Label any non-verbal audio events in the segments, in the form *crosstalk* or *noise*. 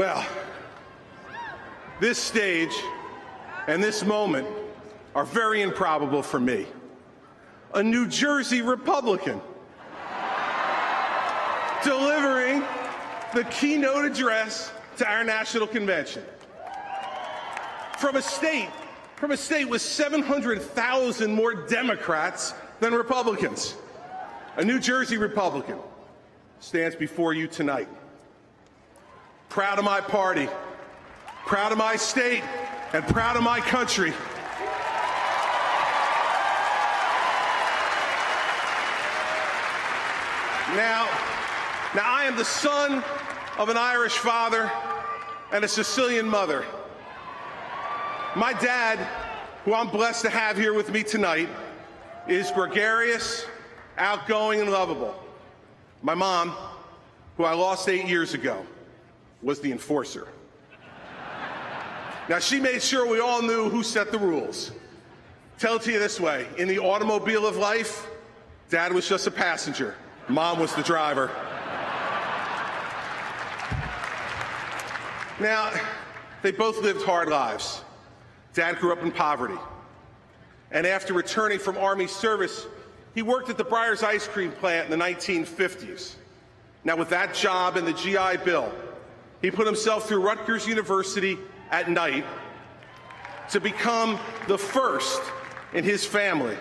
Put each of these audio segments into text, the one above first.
Well, this stage and this moment are very improbable for me. A New Jersey Republican delivering the keynote address to our national convention. From a state, from a state with 700,000 more Democrats than Republicans. A New Jersey Republican stands before you tonight. Proud of my party, proud of my state, and proud of my country. Now, now I am the son of an Irish father and a Sicilian mother. My dad, who I'm blessed to have here with me tonight, is gregarious, outgoing, and lovable. My mom, who I lost eight years ago, was the enforcer. Now, she made sure we all knew who set the rules. Tell it to you this way in the automobile of life, dad was just a passenger, mom was the driver. Now, they both lived hard lives. Dad grew up in poverty. And after returning from Army service, he worked at the Breyers ice cream plant in the 1950s. Now, with that job and the GI Bill, he put himself through Rutgers University at night to become the first in his family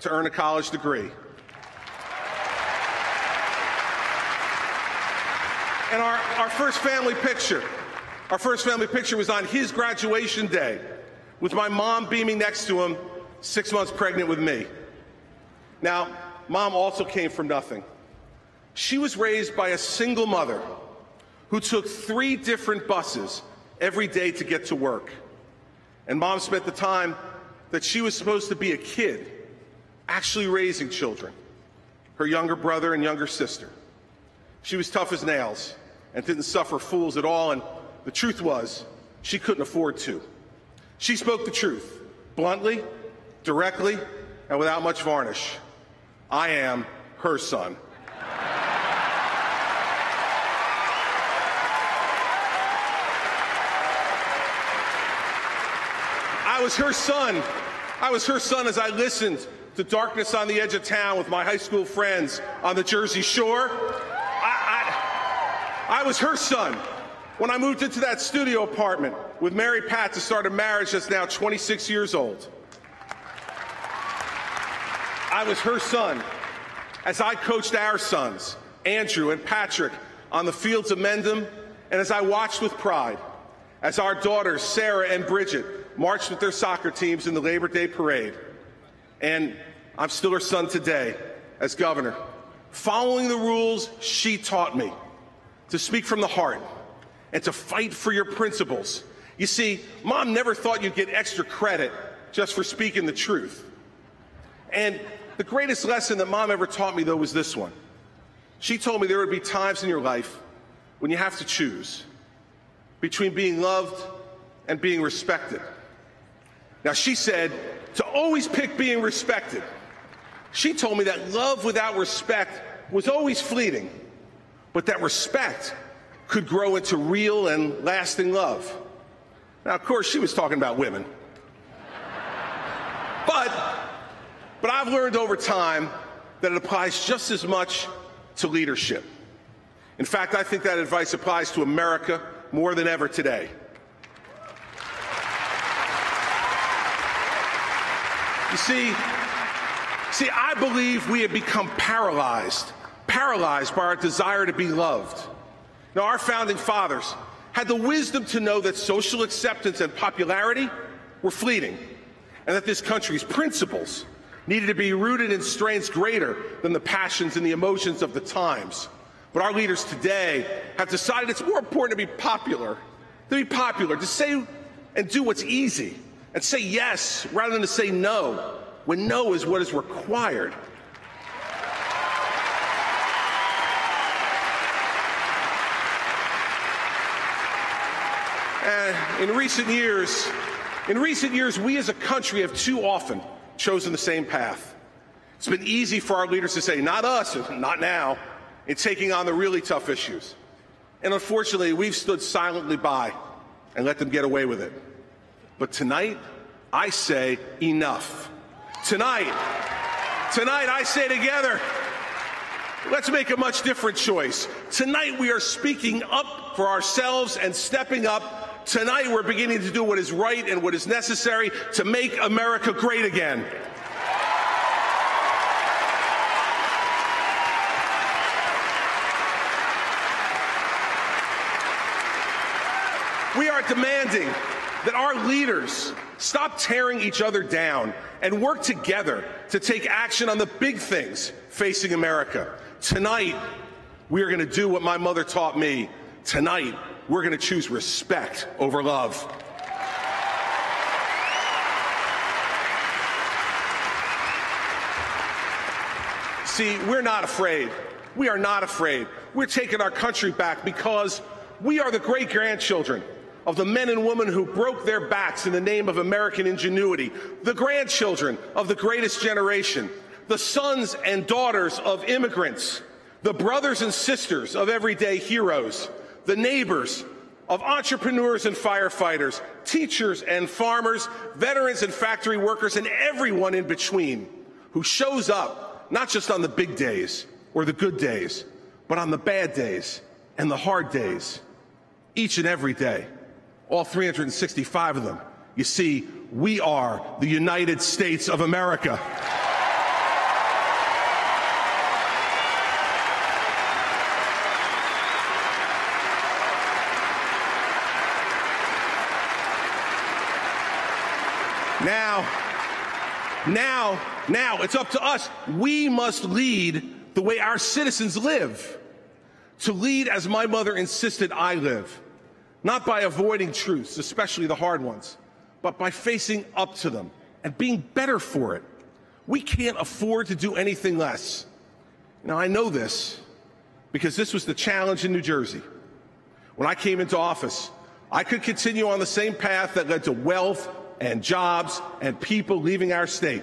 to earn a college degree. And our, our first family picture, our first family picture was on his graduation day with my mom beaming next to him, six months pregnant with me. Now, mom also came from nothing. She was raised by a single mother who took three different buses every day to get to work. And mom spent the time that she was supposed to be a kid actually raising children, her younger brother and younger sister. She was tough as nails and didn't suffer fools at all, and the truth was, she couldn't afford to. She spoke the truth, bluntly, directly, and without much varnish. I am her son. I was her son. I was her son as I listened to Darkness on the Edge of Town with my high school friends on the Jersey Shore. I, I, I was her son when I moved into that studio apartment with Mary Pat to start a marriage that's now 26 years old. I was her son as I coached our sons, Andrew and Patrick, on the fields of Mendham, and as I watched with pride as our daughters, Sarah and Bridget, marched with their soccer teams in the Labor Day parade. And I'm still her son today as governor, following the rules she taught me to speak from the heart and to fight for your principles. You see, mom never thought you'd get extra credit just for speaking the truth. And the greatest lesson that mom ever taught me, though, was this one. She told me there would be times in your life when you have to choose between being loved and being respected. Now, she said to always pick being respected. She told me that love without respect was always fleeting, but that respect could grow into real and lasting love. Now, of course, she was talking about women. But, but I've learned over time that it applies just as much to leadership. In fact, I think that advice applies to America more than ever today. You see, see, I believe we have become paralyzed, paralyzed by our desire to be loved. Now, our founding fathers had the wisdom to know that social acceptance and popularity were fleeting, and that this country's principles needed to be rooted in strains greater than the passions and the emotions of the times. But our leaders today have decided it's more important to be popular, to be popular, to say and do what's easy, and say yes rather than to say no, when no is what is required. In recent years, in recent years, we as a country have too often chosen the same path. It's been easy for our leaders to say, not us, *laughs* not now, in taking on the really tough issues. And unfortunately, we've stood silently by and let them get away with it. But tonight, I say enough. Tonight, tonight I say together, let's make a much different choice. Tonight we are speaking up for ourselves and stepping up. Tonight we're beginning to do what is right and what is necessary to make America great again. We are demanding that our leaders stop tearing each other down and work together to take action on the big things facing America. Tonight, we are going to do what my mother taught me. Tonight, we're going to choose respect over love. See, we're not afraid. We are not afraid. We're taking our country back because we are the great grandchildren of the men and women who broke their backs in the name of American ingenuity, the grandchildren of the greatest generation, the sons and daughters of immigrants, the brothers and sisters of everyday heroes, the neighbors of entrepreneurs and firefighters, teachers and farmers, veterans and factory workers, and everyone in between who shows up not just on the big days or the good days, but on the bad days and the hard days, each and every day all 365 of them. You see, we are the United States of America. Now, now, now, it's up to us. We must lead the way our citizens live. To lead as my mother insisted I live not by avoiding truths, especially the hard ones, but by facing up to them and being better for it. We can't afford to do anything less. Now, I know this because this was the challenge in New Jersey. When I came into office, I could continue on the same path that led to wealth and jobs and people leaving our state.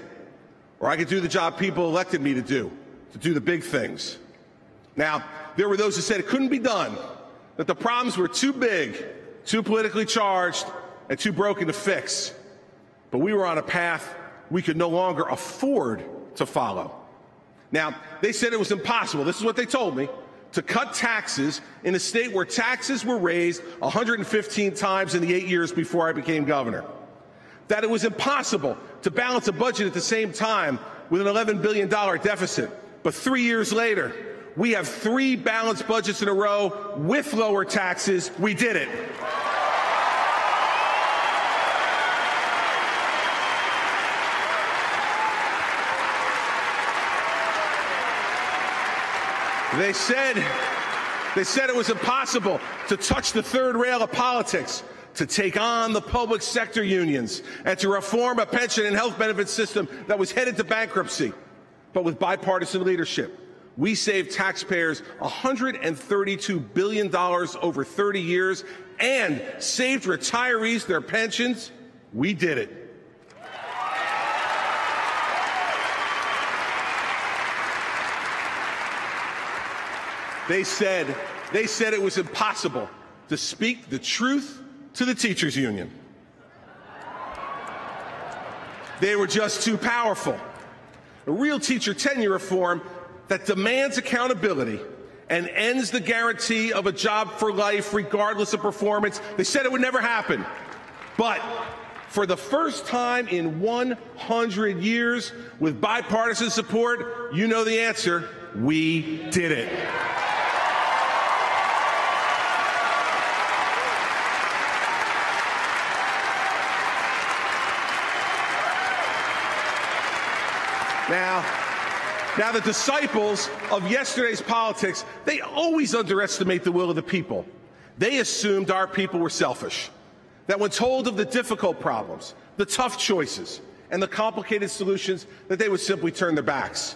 Or I could do the job people elected me to do, to do the big things. Now, there were those who said it couldn't be done that the problems were too big, too politically charged, and too broken to fix. But we were on a path we could no longer afford to follow. Now, they said it was impossible. This is what they told me to cut taxes in a state where taxes were raised 115 times in the eight years before I became governor. That it was impossible to balance a budget at the same time with an $11 billion deficit. But three years later, we have three balanced budgets in a row with lower taxes. We did it. They said, they said it was impossible to touch the third rail of politics, to take on the public sector unions, and to reform a pension and health benefit system that was headed to bankruptcy. But with bipartisan leadership, we saved taxpayers $132 billion over 30 years and saved retirees their pensions. We did it. They said, they said it was impossible to speak the truth to the teachers union. They were just too powerful. A real teacher tenure reform that demands accountability and ends the guarantee of a job for life regardless of performance. They said it would never happen. But for the first time in 100 years, with bipartisan support, you know the answer. We did it. Now, now, the disciples of yesterday's politics, they always underestimate the will of the people. They assumed our people were selfish. That when told of the difficult problems, the tough choices, and the complicated solutions, that they would simply turn their backs.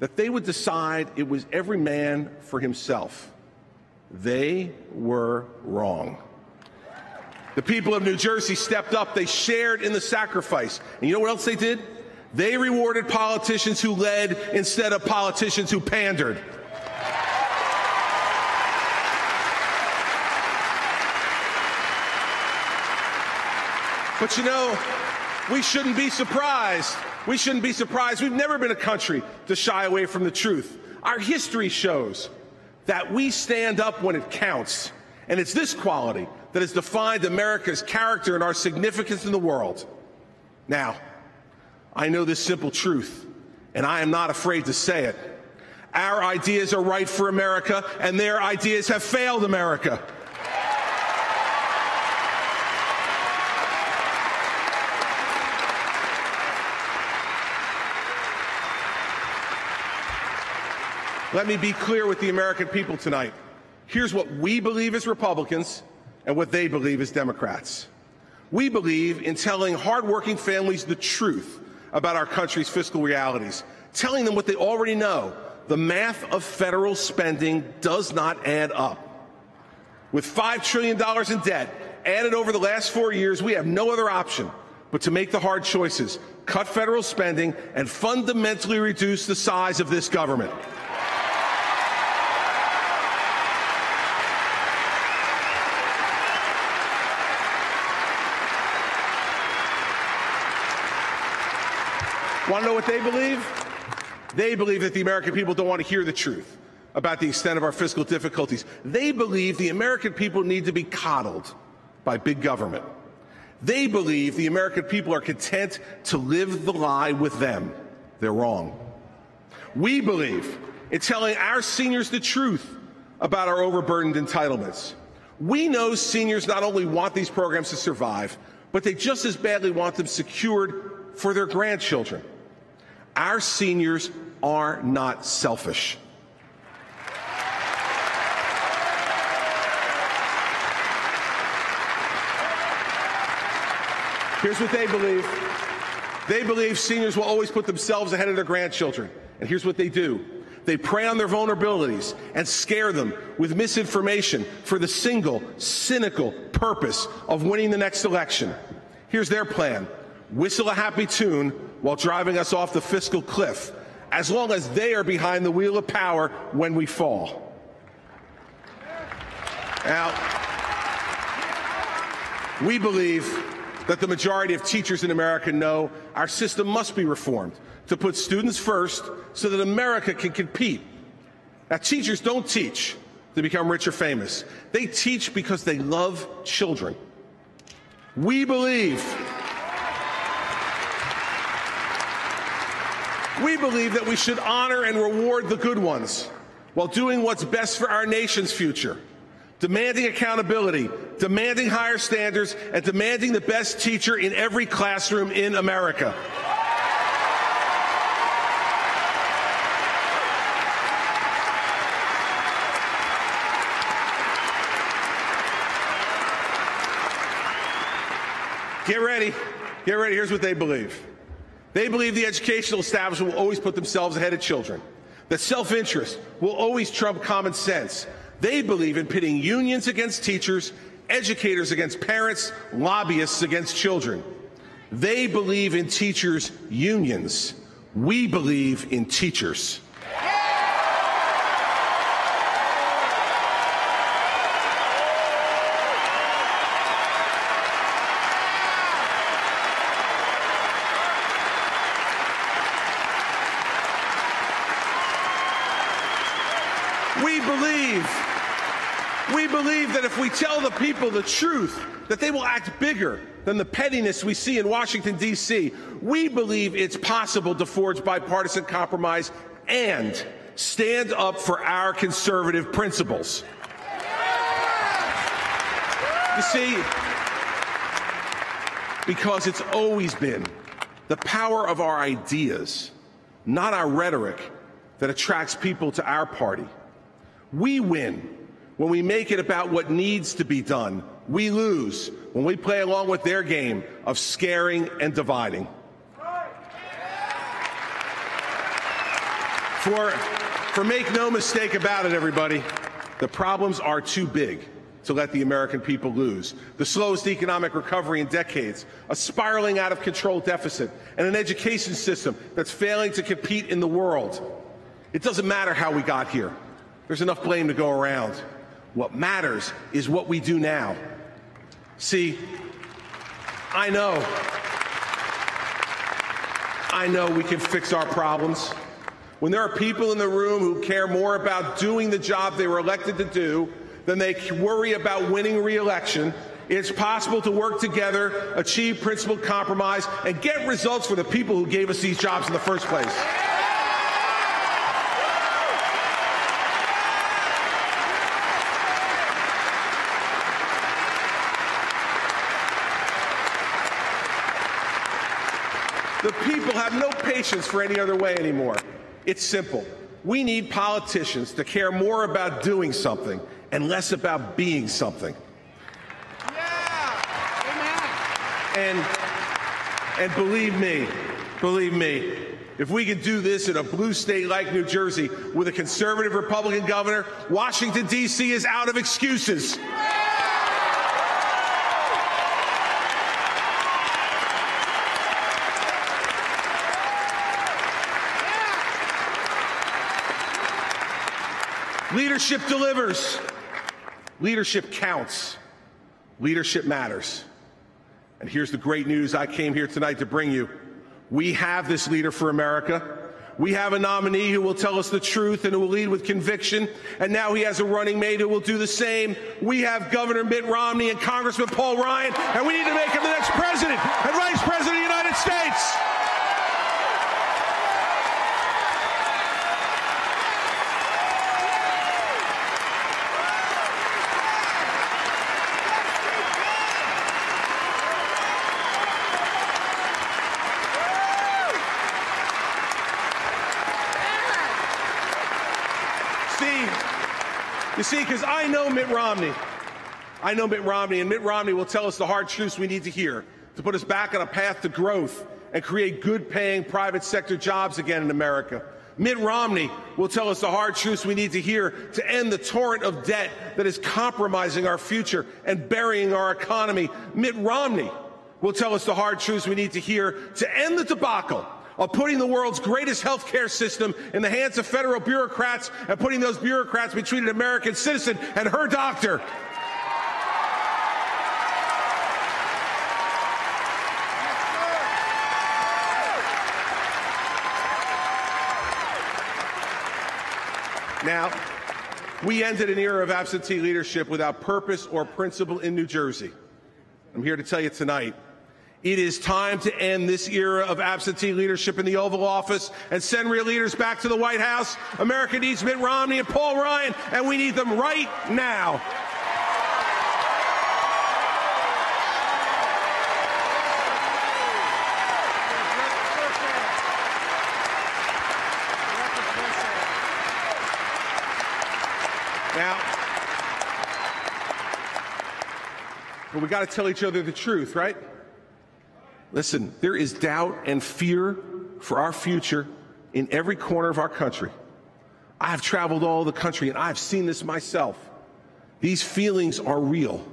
That they would decide it was every man for himself. They were wrong. The people of New Jersey stepped up. They shared in the sacrifice. And you know what else they did? They rewarded politicians who led instead of politicians who pandered. But you know, we shouldn't be surprised. We shouldn't be surprised. We've never been a country to shy away from the truth. Our history shows that we stand up when it counts. And it's this quality that has defined America's character and our significance in the world. Now, I know this simple truth, and I am not afraid to say it. Our ideas are right for America, and their ideas have failed America. Let me be clear with the American people tonight. Here's what we believe as Republicans and what they believe as Democrats. We believe in telling hardworking families the truth about our country's fiscal realities, telling them what they already know. The math of federal spending does not add up. With $5 trillion in debt added over the last four years, we have no other option but to make the hard choices, cut federal spending, and fundamentally reduce the size of this government. Want to know what they believe? They believe that the American people don't want to hear the truth about the extent of our fiscal difficulties. They believe the American people need to be coddled by big government. They believe the American people are content to live the lie with them. They're wrong. We believe in telling our seniors the truth about our overburdened entitlements. We know seniors not only want these programs to survive, but they just as badly want them secured for their grandchildren. Our seniors are not selfish. Here's what they believe. They believe seniors will always put themselves ahead of their grandchildren. And here's what they do. They prey on their vulnerabilities and scare them with misinformation for the single, cynical purpose of winning the next election. Here's their plan. Whistle a happy tune while driving us off the fiscal cliff, as long as they are behind the wheel of power when we fall. Now, we believe that the majority of teachers in America know our system must be reformed to put students first so that America can compete. Now, teachers don't teach to become rich or famous. They teach because they love children. We believe We believe that we should honor and reward the good ones while doing what's best for our nation's future. Demanding accountability, demanding higher standards, and demanding the best teacher in every classroom in America. Get ready. Get ready. Here's what they believe. They believe the educational establishment will always put themselves ahead of children, that self interest will always trump common sense. They believe in pitting unions against teachers, educators against parents, lobbyists against children. They believe in teachers' unions. We believe in teachers. We believe, we believe that if we tell the people the truth, that they will act bigger than the pettiness we see in Washington, D.C. We believe it's possible to forge bipartisan compromise and stand up for our conservative principles. You see, because it's always been the power of our ideas, not our rhetoric, that attracts people to our party. We win when we make it about what needs to be done. We lose when we play along with their game of scaring and dividing. For, for make no mistake about it, everybody, the problems are too big to let the American people lose. The slowest economic recovery in decades, a spiraling out of control deficit, and an education system that's failing to compete in the world. It doesn't matter how we got here. There's enough blame to go around. What matters is what we do now. See, I know, I know we can fix our problems. When there are people in the room who care more about doing the job they were elected to do than they worry about winning re-election, it's possible to work together, achieve principled compromise, and get results for the people who gave us these jobs in the first place. The people have for any other way anymore. It's simple. We need politicians to care more about doing something and less about being something. Yeah. And and believe me, believe me, if we can do this in a blue state like New Jersey with a conservative Republican governor, Washington D.C. is out of excuses. Leadership delivers. Leadership counts. Leadership matters. And here's the great news I came here tonight to bring you. We have this leader for America. We have a nominee who will tell us the truth and who will lead with conviction. And now he has a running mate who will do the same. We have Governor Mitt Romney and Congressman Paul Ryan, and we need to make him the next president and vice president of the United States. See, you see, because I know Mitt Romney. I know Mitt Romney, and Mitt Romney will tell us the hard truths we need to hear to put us back on a path to growth and create good paying private sector jobs again in America. Mitt Romney will tell us the hard truths we need to hear to end the torrent of debt that is compromising our future and burying our economy. Mitt Romney will tell us the hard truths we need to hear to end the debacle of putting the world's greatest healthcare system in the hands of federal bureaucrats and putting those bureaucrats between an American citizen and her doctor. Now, we ended an era of absentee leadership without purpose or principle in New Jersey. I'm here to tell you tonight it is time to end this era of absentee leadership in the Oval Office and send real leaders back to the White House. America needs Mitt Romney and Paul Ryan, and we need them right now. Now, but we got to tell each other the truth, right? Listen, there is doubt and fear for our future in every corner of our country. I have traveled all the country and I've seen this myself. These feelings are real.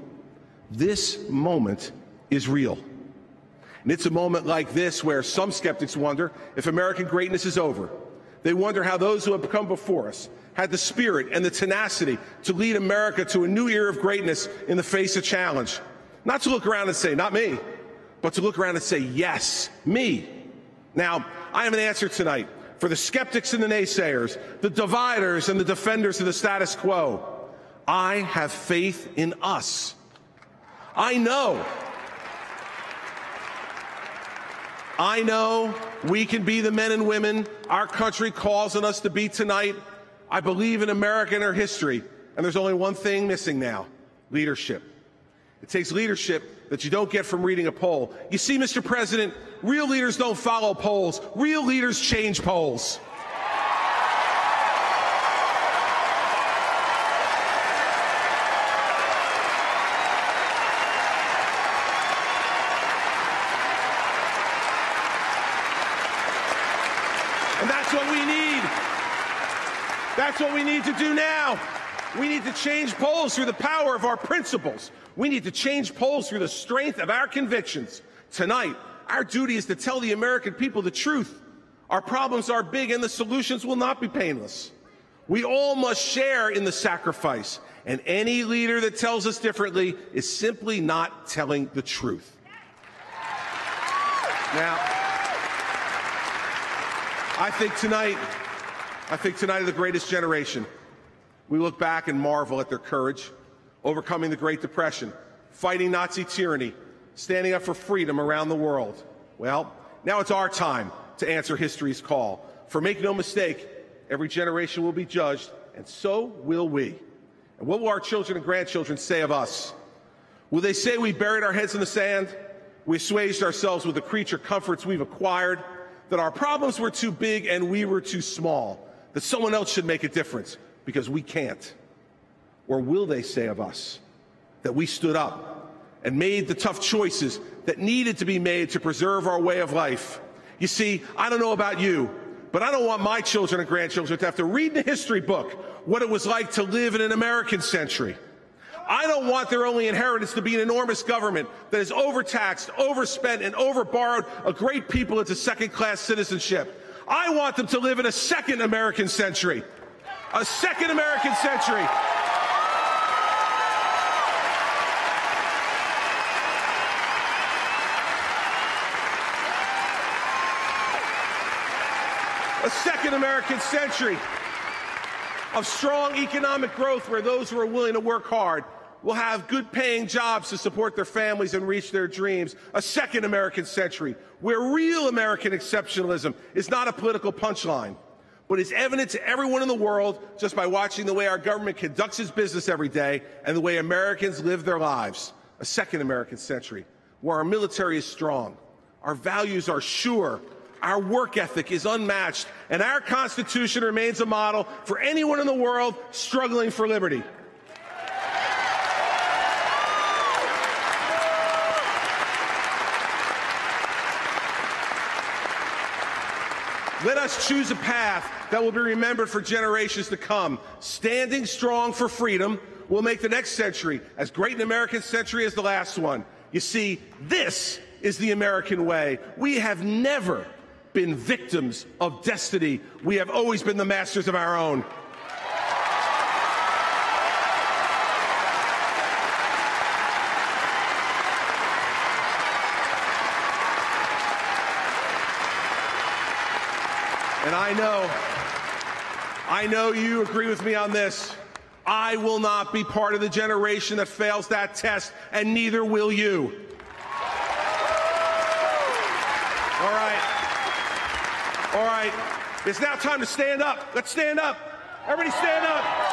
This moment is real. And it's a moment like this where some skeptics wonder if American greatness is over. They wonder how those who have come before us had the spirit and the tenacity to lead America to a new era of greatness in the face of challenge. Not to look around and say, not me, but to look around and say, yes, me. Now, I have an answer tonight for the skeptics and the naysayers, the dividers and the defenders of the status quo. I have faith in us. I know. I know we can be the men and women our country calls on us to be tonight. I believe in America and our history, and there's only one thing missing now leadership. It takes leadership that you don't get from reading a poll. You see, Mr. President, real leaders don't follow polls. Real leaders change polls. And that's what we need. That's what we need to do now. We need to change polls through the power of our principles. We need to change polls through the strength of our convictions. Tonight, our duty is to tell the American people the truth. Our problems are big and the solutions will not be painless. We all must share in the sacrifice, and any leader that tells us differently is simply not telling the truth. Now, I think tonight, I think tonight of the greatest generation. We look back and marvel at their courage, overcoming the Great Depression, fighting Nazi tyranny, standing up for freedom around the world. Well, now it's our time to answer history's call. For make no mistake, every generation will be judged, and so will we. And what will our children and grandchildren say of us? Will they say we buried our heads in the sand? We assuaged ourselves with the creature comforts we've acquired? That our problems were too big and we were too small? That someone else should make a difference? Because we can't? Or will they say of us that we stood up and made the tough choices that needed to be made to preserve our way of life? You see, I don't know about you, but I don't want my children and grandchildren to have to read the history book what it was like to live in an American century. I don't want their only inheritance to be an enormous government that has overtaxed, overspent, and overborrowed a great people into second class citizenship. I want them to live in a second American century a second American century. A second American century of strong economic growth where those who are willing to work hard will have good paying jobs to support their families and reach their dreams. A second American century where real American exceptionalism is not a political punchline but it's evident to everyone in the world just by watching the way our government conducts its business every day and the way Americans live their lives. A second American century where our military is strong, our values are sure, our work ethic is unmatched, and our Constitution remains a model for anyone in the world struggling for liberty. Let us choose a path that will be remembered for generations to come. Standing strong for freedom will make the next century as great an American century as the last one. You see, this is the American way. We have never been victims of destiny. We have always been the masters of our own. And I know, I know you agree with me on this. I will not be part of the generation that fails that test, and neither will you. All right. All right. It's now time to stand up. Let's stand up. Everybody stand up.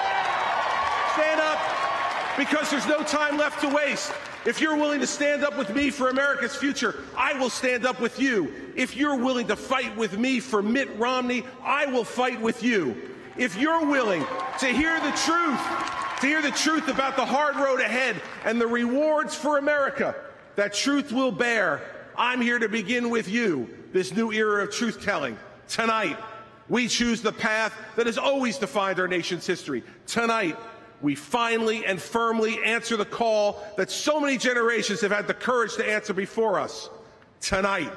Because there's no time left to waste. If you're willing to stand up with me for America's future, I will stand up with you. If you're willing to fight with me for Mitt Romney, I will fight with you. If you're willing to hear the truth, to hear the truth about the hard road ahead and the rewards for America that truth will bear, I'm here to begin with you this new era of truth telling. Tonight, we choose the path that has always defined our nation's history. Tonight, we finally and firmly answer the call that so many generations have had the courage to answer before us. Tonight,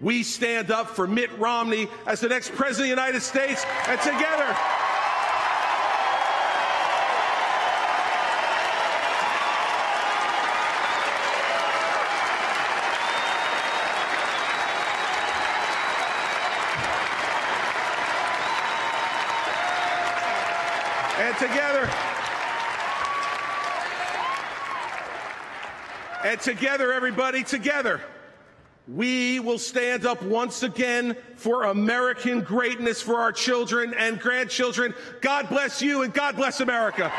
we stand up for Mitt Romney as the next president of the United States, and together, and together, And together, everybody, together, we will stand up once again for American greatness for our children and grandchildren. God bless you and God bless America.